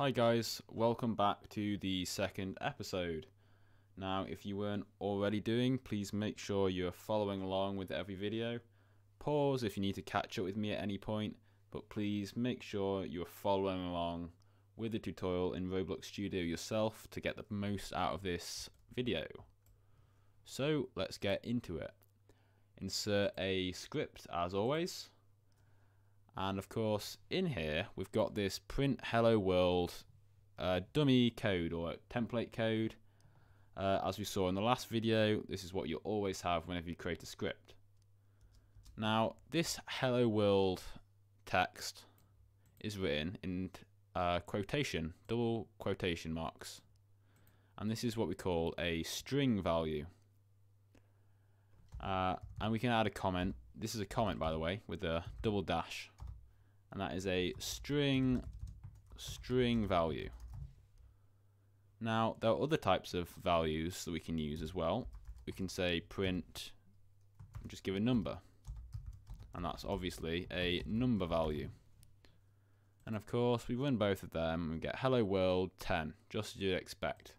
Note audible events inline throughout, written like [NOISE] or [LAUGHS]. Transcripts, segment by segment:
Hi guys, welcome back to the second episode. Now, if you weren't already doing, please make sure you're following along with every video. Pause if you need to catch up with me at any point, but please make sure you're following along with the tutorial in Roblox Studio yourself to get the most out of this video. So, let's get into it. Insert a script as always. And of course, in here, we've got this print hello world uh, dummy code or template code. Uh, as we saw in the last video, this is what you always have whenever you create a script. Now, this hello world text is written in uh, quotation, double quotation marks. And this is what we call a string value. Uh, and we can add a comment. This is a comment, by the way, with a double dash and that is a string string value. Now there are other types of values that we can use as well. We can say print just give a number and that's obviously a number value. And of course we run both of them and get hello world 10 just as you'd expect.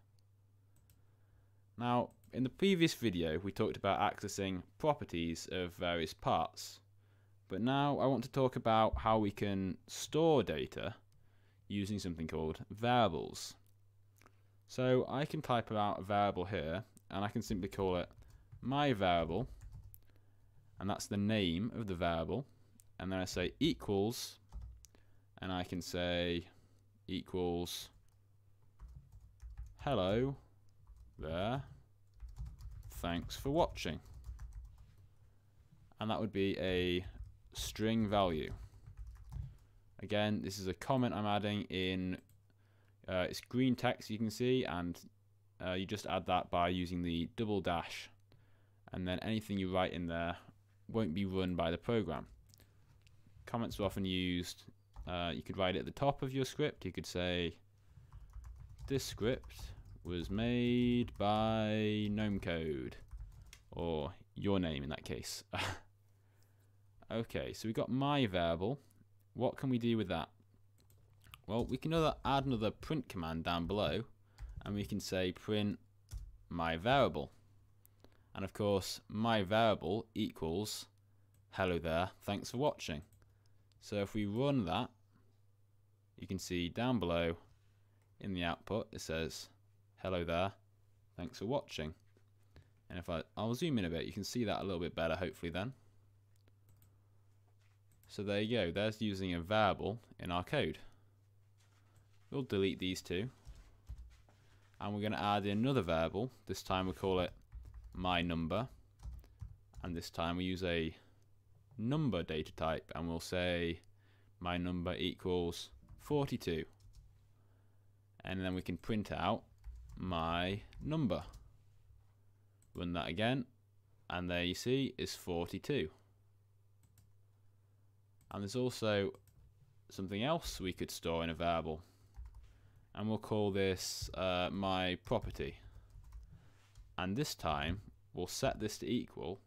Now in the previous video we talked about accessing properties of various parts but now I want to talk about how we can store data using something called variables. So I can type out a variable here and I can simply call it my variable and that's the name of the variable and then I say equals and I can say equals hello there thanks for watching and that would be a string value. Again, this is a comment I'm adding in, uh, it's green text you can see, and uh, you just add that by using the double dash, and then anything you write in there won't be run by the program. Comments are often used, uh, you could write it at the top of your script, you could say, this script was made by GnomeCode, or your name in that case. [LAUGHS] Okay, so we got my variable. What can we do with that? Well, we can add another print command down below, and we can say print my variable. And of course, my variable equals hello there, thanks for watching. So if we run that, you can see down below in the output it says hello there, thanks for watching. And if I, I'll zoom in a bit, you can see that a little bit better hopefully then. So there you go, there's using a variable in our code. We'll delete these two. And we're going to add another variable. This time we call it my number. And this time we use a number data type and we'll say my number equals 42. And then we can print out my number. Run that again and there you see is 42. And there's also something else we could store in a variable. And we'll call this uh, my property. And this time, we'll set this to equal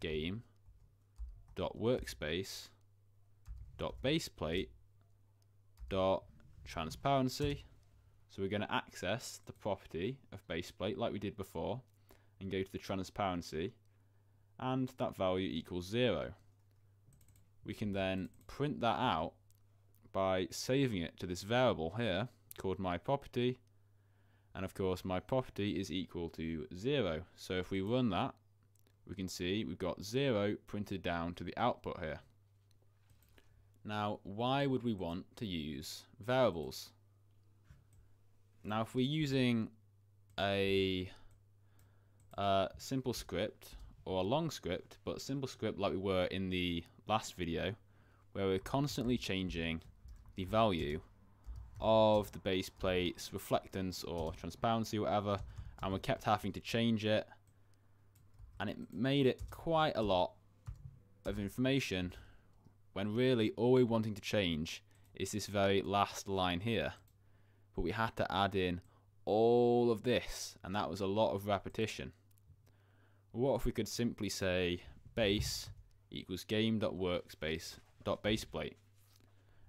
game dot workspace dot baseplate dot transparency so we're going to access the property of baseplate like we did before and go to the transparency and that value equals zero we can then print that out by saving it to this variable here called my property. And of course my property is equal to 0 so if we run that we can see we've got 0 printed down to the output here. Now why would we want to use variables? Now if we're using a uh, simple script or a long script but simple script like we were in the last video where we're constantly changing the value of the base plate's reflectance or transparency whatever and we kept having to change it. And it made it quite a lot of information when really all we're wanting to change is this very last line here. But we had to add in all of this and that was a lot of repetition what if we could simply say base equals game.workspace.baseplate.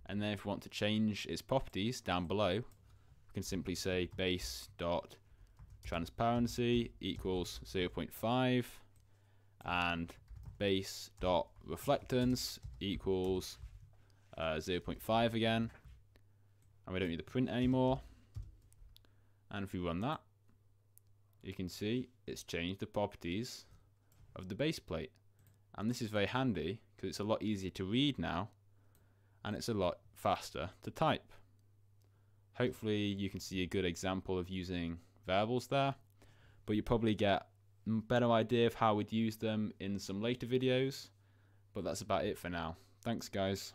and then if we want to change its properties down below we can simply say base dot transparency equals 0.5 and base dot reflectance equals uh, 0.5 again and we don't need the print anymore and if we run that you can see it's changed the properties of the base plate. And this is very handy because it's a lot easier to read now and it's a lot faster to type. Hopefully you can see a good example of using variables there but you probably get a better idea of how we'd use them in some later videos. But that's about it for now. Thanks guys